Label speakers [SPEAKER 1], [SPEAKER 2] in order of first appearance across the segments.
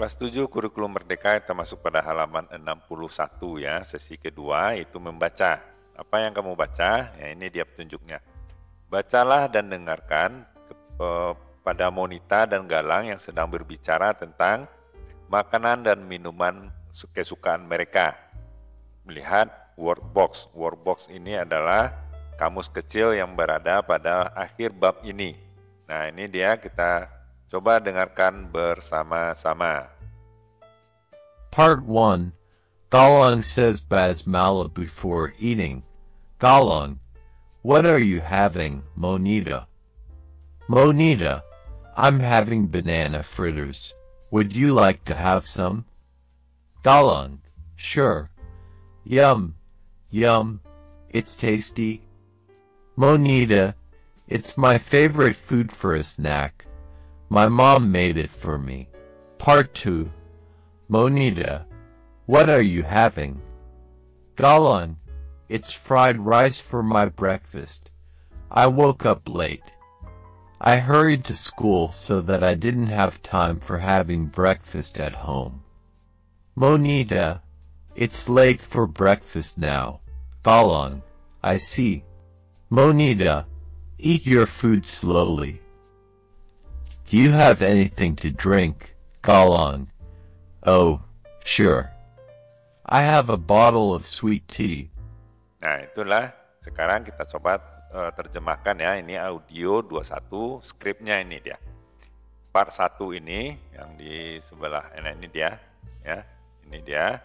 [SPEAKER 1] Kelas 7 kurikulum merdeka termasuk pada halaman 61 ya, sesi kedua itu membaca. Apa yang kamu baca? Ya ini dia petunjuknya. Bacalah dan dengarkan pada Monita dan Galang yang sedang berbicara tentang makanan dan minuman kesukaan mereka. Melihat workbox. Workbox ini adalah kamus kecil yang berada pada akhir bab ini. Nah, ini dia kita Coba dengarkan bersama-sama.
[SPEAKER 2] Part 1 Galong says basmala before eating. Galong, what are you having, Monita? Monita, I'm having banana fritters. Would you like to have some? Galong, sure. Yum, yum, it's tasty. Monita, it's my favorite food for a snack. My mom made it for me. Part 2 Monita, what are you having? Galan, it's fried rice for my breakfast. I woke up late. I hurried to school so that I didn't have time for having breakfast at home. Monita, it's late for breakfast now. Galan, I see. Monita, eat your food slowly. Do you have anything to drink, Galang? Oh, sure. I have a bottle of sweet tea.
[SPEAKER 1] Nah, itulah. Sekarang kita coba uh, terjemahkan ya. Ini audio 21, skripnya ini dia. Part 1 ini yang di sebelah nah ini dia ya. Ini dia.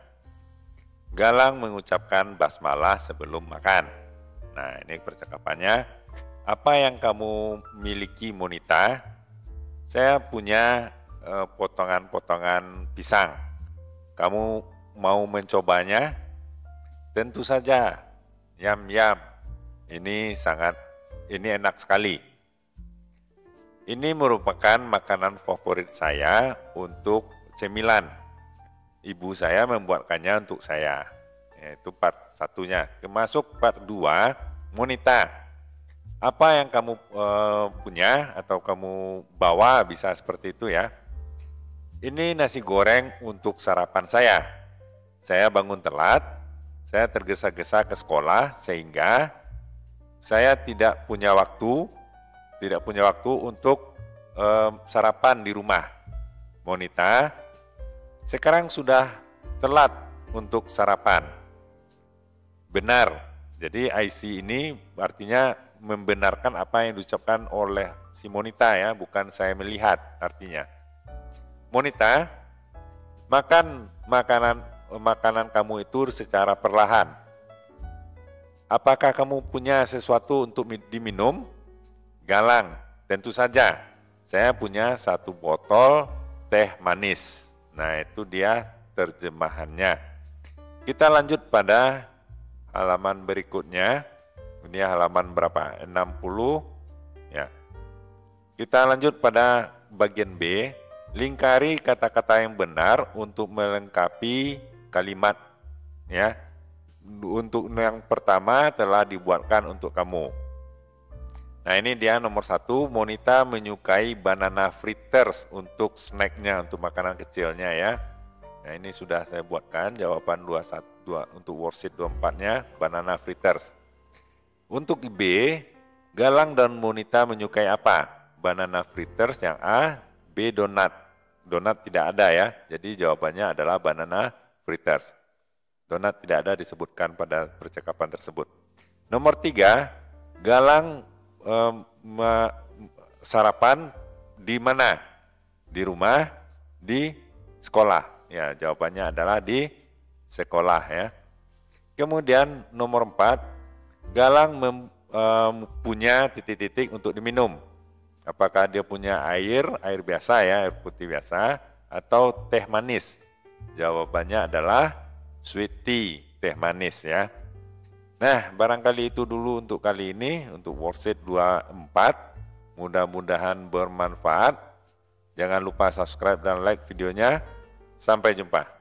[SPEAKER 1] Galang mengucapkan basmalah sebelum makan. Nah, ini percakapannya. Apa yang kamu miliki Monita? Saya punya eh, potongan-potongan pisang. Kamu mau mencobanya? Tentu saja. Yam yam. Ini sangat ini enak sekali. Ini merupakan makanan favorit saya untuk cemilan. Ibu saya membuatkannya untuk saya. Itu part satunya. Kemasuk part dua, monita apa yang kamu uh, punya atau kamu bawa bisa seperti itu ya. Ini nasi goreng untuk sarapan saya. Saya bangun telat, saya tergesa-gesa ke sekolah sehingga saya tidak punya waktu, tidak punya waktu untuk um, sarapan di rumah. Monita, sekarang sudah telat untuk sarapan. Benar. Jadi IC ini artinya membenarkan apa yang diucapkan oleh si Monita ya, bukan saya melihat artinya. Monita, makan makanan makanan kamu itu secara perlahan. Apakah kamu punya sesuatu untuk diminum? Galang, tentu saja. Saya punya satu botol teh manis. Nah, itu dia terjemahannya. Kita lanjut pada halaman berikutnya. Ini halaman berapa? 60 ya. Kita lanjut pada bagian B. Lingkari kata-kata yang benar untuk melengkapi kalimat ya. Untuk yang pertama telah dibuatkan untuk kamu. Nah ini dia nomor satu, Monita menyukai banana fritters untuk snacknya, untuk makanan kecilnya ya. Nah ini sudah saya buatkan jawaban 21, 2, untuk worksheet 24-nya, banana fritters. Untuk B, Galang dan Monita menyukai apa? Banana fritters yang A, B donat. Donat tidak ada ya, jadi jawabannya adalah banana fritters. Donat tidak ada disebutkan pada percakapan tersebut. Nomor tiga, Galang um, sarapan di mana? Di rumah, di sekolah. Ya, jawabannya adalah di sekolah ya. Kemudian nomor empat, Galang mem, um, titik-titik untuk diminum. Apakah dia punya air, air biasa ya, air putih biasa, atau teh manis? Jawabannya adalah sweet tea, teh manis ya. Nah, barangkali itu dulu untuk kali ini, untuk worksheet 24. Mudah-mudahan bermanfaat. Jangan lupa subscribe dan like videonya. Sampai jumpa.